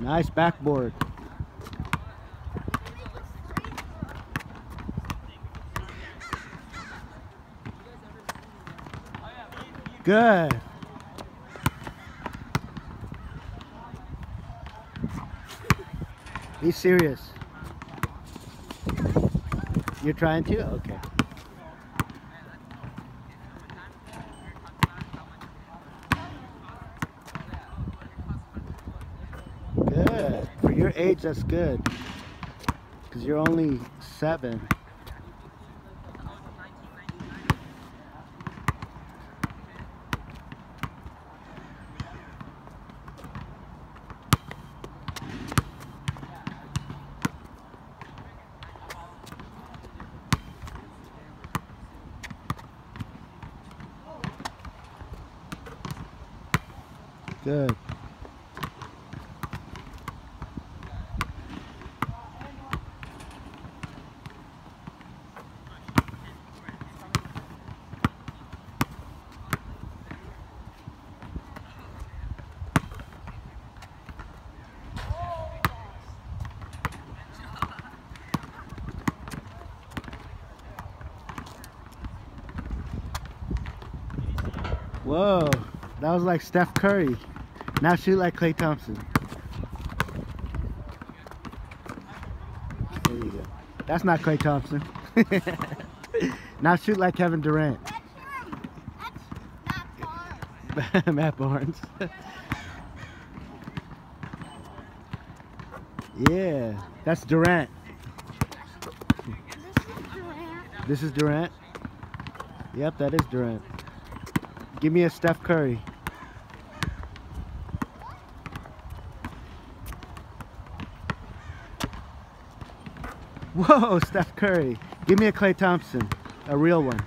Nice backboard. Good. Be serious. You're trying to? Okay. Good. For your age, that's good. Because you're only seven. Good. Whoa, that was like Steph Curry. Now shoot like Klay Thompson. There you go. That's not Klay Thompson. now shoot like Kevin Durant. That's him. That's Matt Barnes. Matt Barnes. yeah, that's Durant. This is Durant. This is Durant. Yep, that is Durant. Give me a Steph Curry. Whoa, Steph Curry. Give me a Klay Thompson. A real one.